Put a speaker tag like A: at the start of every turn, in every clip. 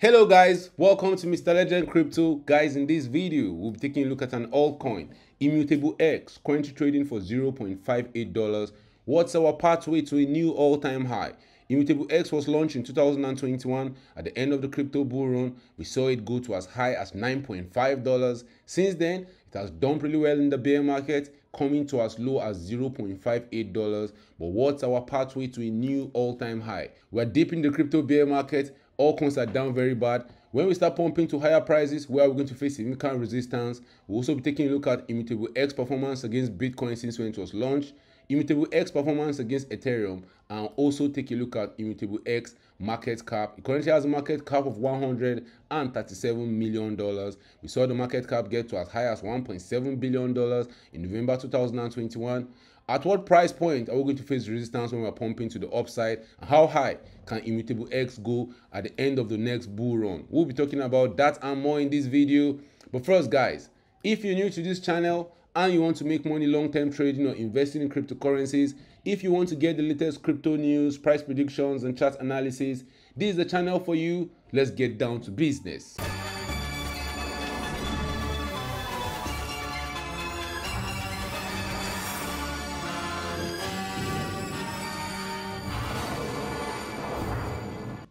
A: Hello guys, welcome to Mr. Legend Crypto. Guys, in this video, we'll be taking a look at an altcoin, Immutable X, currently trading for $0.58. What's our pathway to a new all-time high? Immutable X was launched in 2021. At the end of the crypto bull run, we saw it go to as high as $9.5. Since then, it has done pretty well in the bear market, coming to as low as $0.58. But what's our pathway to a new all-time high? We're deep in the crypto bear market. All coins are down very bad. When we start pumping to higher prices, where we're going to face significant resistance, we'll also be taking a look at Immutable X performance against Bitcoin since when it was launched Immutable X performance against Ethereum and also take a look at Immutable X market cap. It currently has a market cap of $137 million. We saw the market cap get to as high as $1.7 billion in November 2021. At what price point are we going to face resistance when we're pumping to the upside? How high can Immutable X go at the end of the next bull run? We'll be talking about that and more in this video. But first, guys, if you're new to this channel, and you want to make money long-term trading or investing in cryptocurrencies, if you want to get the latest crypto news, price predictions, and chart analysis, this is the channel for you. Let's get down to business.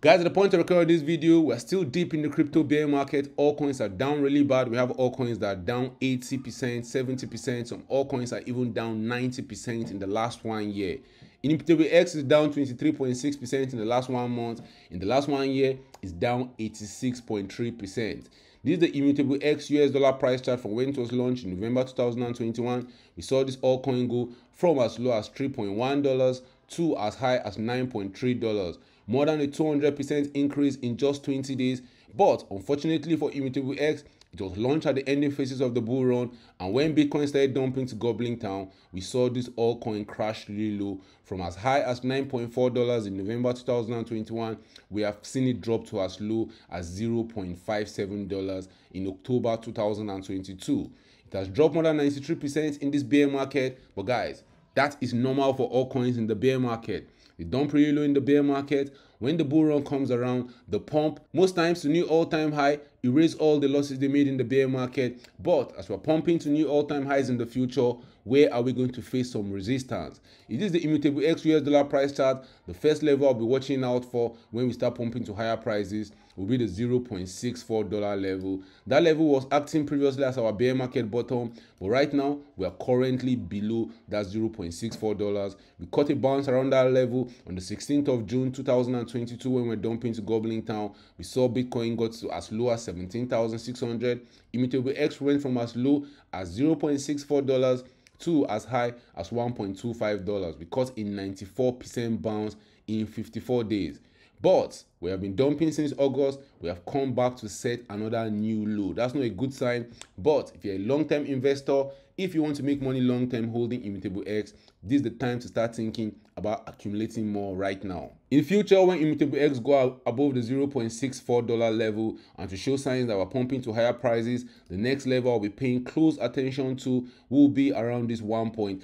A: Guys, at the point of recording this video, we're still deep in the crypto bear market. All coins are down really bad. We have all coins that are down 80%, 70%. Some altcoins are even down 90% in the last one year. Immutable X is down 23.6% in the last one month. In the last one year, it's down 86.3%. This is the Immutable X US dollar price chart from when it was launched in November 2021. We saw this altcoin go from as low as $3.1 to as high as $9.3 more than a 200% increase in just 20 days. But unfortunately for Immutable X, it was launched at the ending phases of the bull run, and when Bitcoin started dumping to Goblin Town, we saw this altcoin crash really low from as high as $9.4 in November 2021. We have seen it drop to as low as $0.57 in October 2022. It has dropped more than 93% in this bear market, but guys, that is normal for all coins in the bear market. They dump really low in the bear market. When the bull run comes around, the pump, most times to new all-time high, erase all the losses they made in the bear market. But as we're pumping to new all-time highs in the future, where are we going to face some resistance? It is the immutable X US dollar price chart. The first level I'll be watching out for when we start pumping to higher prices will be the $0.64 level. That level was acting previously as our bear market bottom, but right now we are currently below that $0.64. We caught a bounce around that level on the 16th of June 2022 when we we're dumping to Goblin Town. We saw Bitcoin got to as low as 17,600. Immutable X went from as low as $0.64 to as high as $1.25 because in 94% bounce in 54 days. But we have been dumping since August. We have come back to set another new low. That's not a good sign. But if you're a long-term investor, if you want to make money long-term holding Immutable X, this is the time to start thinking about accumulating more right now. In future, when Immutable X go above the $0.64 level and to show signs that we're pumping to higher prices, the next level I'll be paying close attention to will be around this 1.2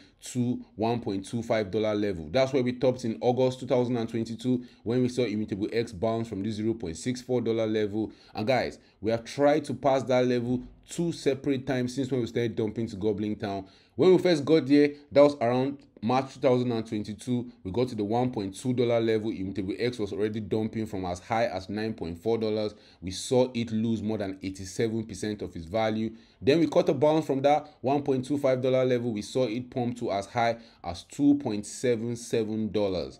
A: $1.25 level. That's where we topped in August 2022 when we saw Immutable X bounce from this $0.64 level. And guys, we have tried to pass that level two separate times since when we started dumping to Goblin Town. When we first got there, that was around March 2022. We got to the $1.2 level. Immutable X was already dumping from as high as $9.4. We saw it lose more than 87% of its value. Then we caught a bounce from that $1.25 level. We saw it pump to as high as $2.77.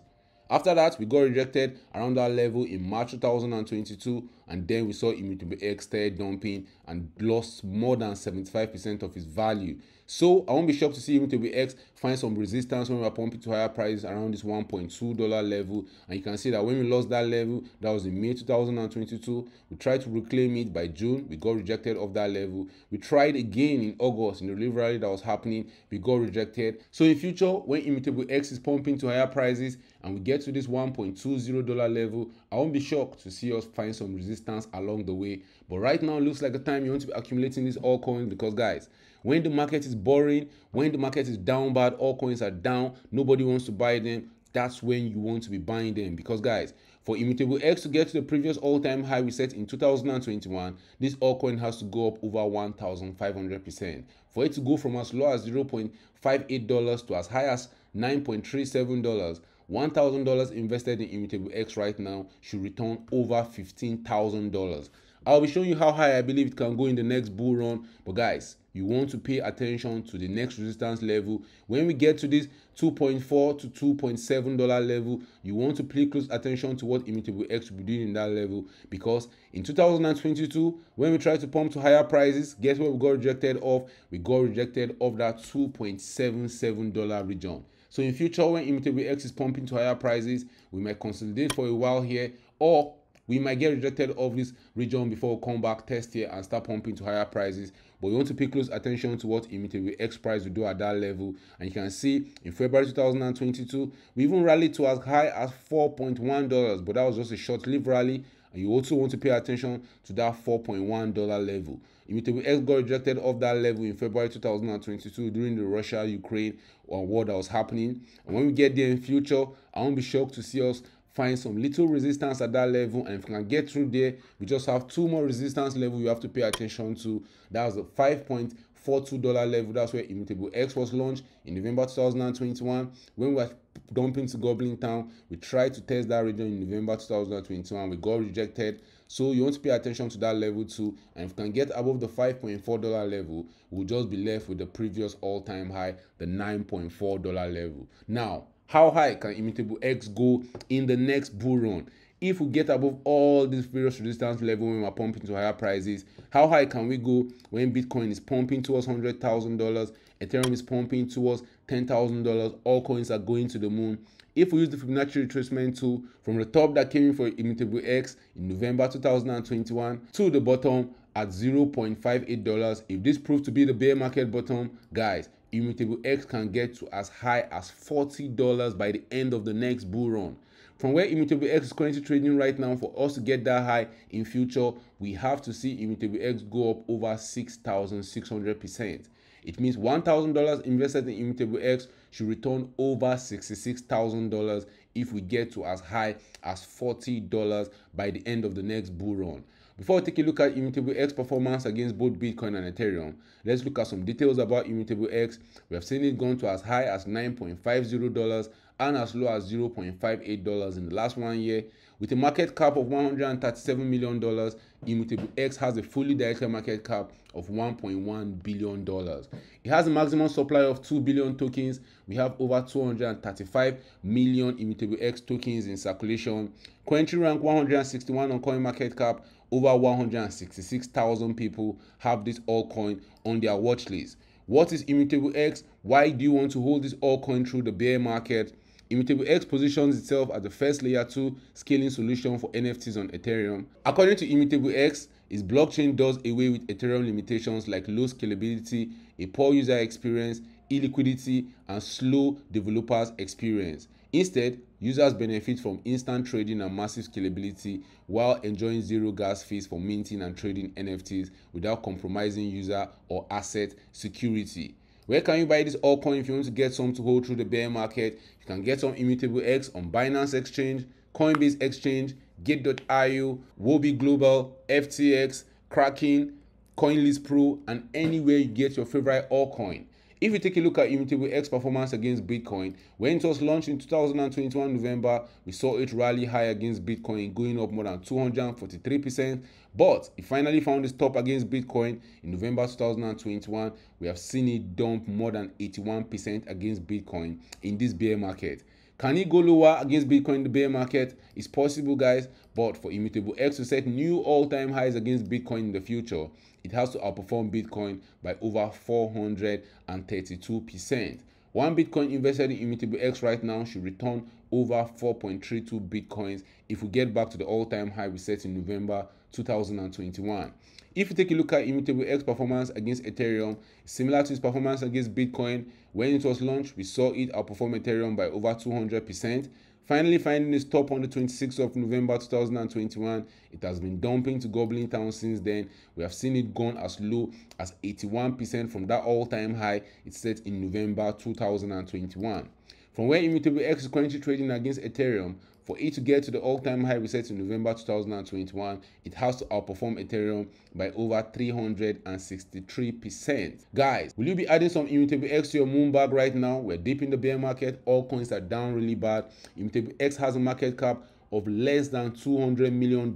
A: After that, we got rejected around that level in March 2022, and then we saw Immutable X dumping and lost more than 75% of its value. So I won't be shocked to see Immutable X find some resistance when we are pumping to higher prices around this $1.2 level. And you can see that when we lost that level, that was in May 2022. We tried to reclaim it by June. We got rejected off that level. We tried again in August in the relief rally that was happening. We got rejected. So in future, when Immutable X is pumping to higher prices and we get to this $1.20 level, I won't be shocked to see us find some resistance along the way. But right now, looks like a time you want to be accumulating these altcoins because guys, when the market is boring, when the market is down bad, all coins are down, nobody wants to buy them. That's when you want to be buying them because guys, For Immutable X to get to the previous all-time high we set in 2021, this altcoin has to go up over 1,500%. For it to go from as low as $0.58 to as high as $9.37, $1,000 invested in Immutable X right now should return over $15,000. I'll be showing you how high I believe it can go in the next bull run. But guys, you want to pay attention to the next resistance level. When we get to this 2.4 to 2.7 dollar level, you want to pay close attention to what Immutable X will be doing in that level. Because in 2022, when we tried to pump to higher prices, guess what we got rejected off? We got rejected off that 2.77 dollar region. So in future, when Immutable X is pumping to higher prices, we might consolidate for a while here or we might get rejected off this region before we come back, test here, and start pumping to higher prices. But you want to pay close attention to what Immutable X price will do at that level. And you can see in February 2022, we even rallied to as high as $4.1, but that was just a short-lived rally. And you also want to pay attention to that $4.1 level. Immutable X got rejected off that level in February 2022 during the Russia-Ukraine uh, war that was happening. And when we get there in future, I won't be shocked to see us find some little resistance at that level and if we can get through there we just have two more resistance level you have to pay attention to. That was the 5.42 dollar level. That's where immutable x was launched in november 2021 when we were dumping to goblin town we tried to test that region in november 2021 we got rejected. So you want to pay attention to that level too. And if we can get above the 5.4 dollar level we'll just be left with the previous all-time high the 9.4 dollar level. Now how high can immutable X go in the next bull run? If we get above all these various resistance level when we're pumping to higher prices, how high can we go when Bitcoin is pumping towards $100,000, Ethereum is pumping towards $10,000, all coins are going to the moon. If we use the Fibonacci retracement tool from the top that came in for Immutable X in November 2021 to the bottom at $0.58, if this proves to be the bear market bottom, guys, Immutable X can get to as high as $40 by the end of the next bull run. From where Immutable X is currently trading right now, for us to get that high in future, we have to see Immutable X go up over 6,600%. It means $1,000 invested in Immutable X should return over $66,000 if we get to as high as $40 by the end of the next bull run. Before we take a look at Immutable X performance against both Bitcoin and Ethereum, let's look at some details about Immutable X. We have seen it gone to as high as $9.50 and as low as $0.58 in the last one year. With a market cap of $137 million, Immutable X has a fully diluted market cap of $1.1 billion. It has a maximum supply of 2 billion tokens. We have over 235 million Immutable X tokens in circulation. Currently rank 161 on CoinMarketCap over 166,000 people have this altcoin on their watch list. What is Immutable X? Why do you want to hold this altcoin through the bear market? Immutable X positions itself as the first layer 2 scaling solution for NFTs on Ethereum. According to Immutable X, its blockchain does away with Ethereum limitations like low scalability, a poor user experience, illiquidity, and slow developers experience. Instead, users benefit from instant trading and massive scalability while enjoying zero gas fees for minting and trading NFTs without compromising user or asset security. Where can you buy this altcoin if you want to get some to hold through the bear market? You can get some Immutable X on Binance Exchange, Coinbase Exchange, Gate.io, Huobi Global, FTX, Kraken, CoinList Pro, and anywhere you get your favorite altcoin. If you take a look at Immutable X performance against Bitcoin, when it was launched in 2021 November, we saw it rally high against Bitcoin, going up more than 243%. But it finally found its top against Bitcoin in November 2021. We have seen it dump more than 81% against Bitcoin in this bear market. Can it go lower against Bitcoin in the bear market? It's possible, guys, but for Immutable X to set new all-time highs against Bitcoin in the future, it has to outperform Bitcoin by over 432%. One Bitcoin invested in Immutable X right now should return over 4.32 Bitcoins if we get back to the all-time high we set in November 2021. If you take a look at Immutable X performance against Ethereum, similar to its performance against Bitcoin, when it was launched, we saw it outperform Ethereum by over 200%. Finally finding its top on the 26th of November 2021, it has been dumping to Goblin Town since then. We have seen it gone as low as 81% from that all-time high it set in November 2021. From where Immutable X is currently trading against Ethereum, for it to get to the all-time high we set in November 2021, it has to outperform Ethereum by over 363%. Guys, will you be adding some Immutable X to your moon bag right now? We're deep in the bear market. All coins are down really bad. Immutable X has a market cap of less than $200 million.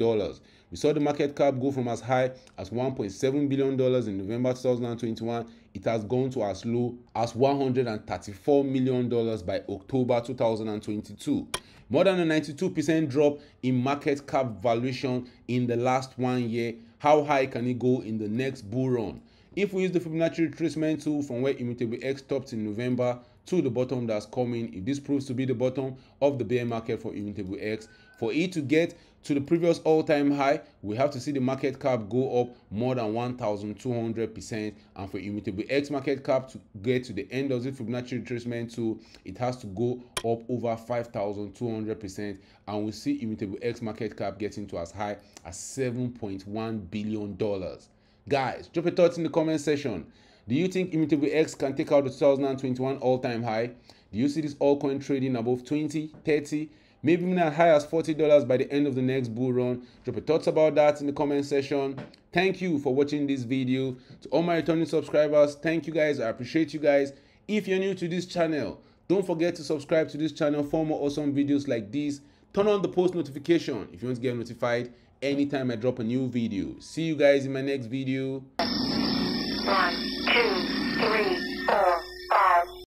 A: We saw the market cap go from as high as $1.7 billion in November 2021. It has gone to as low as $134 million by October 2022. More than a 92% drop in market cap valuation in the last one year. How high can it go in the next bull run? If we use the Fibonacci retracement tool from where Immutable X stopped in November to the bottom that's coming, if this proves to be the bottom of the bear market for Immutable X, for it to get to the previous all-time high, we have to see the market cap go up more than 1,200%. And for Immutable X market cap to get to the end of the Fibonacci retracement tool, it has to go up over 5,200%. And we see Immutable X market cap getting to as high as $7.1 billion. Guys, drop your thoughts in the comment section. Do you think Immutable X can take out the 2021 all-time high? Do you see this altcoin trading above 20, 30, maybe even as high as $40 by the end of the next bull run? Drop your thoughts about that in the comment section. Thank you for watching this video. To all my returning subscribers, thank you guys. I appreciate you guys. If you're new to this channel, don't forget to subscribe to this channel for more awesome videos like this. Turn on the post notification if you want to get notified anytime I drop a new video. See you guys in my next video.
B: One, two, three.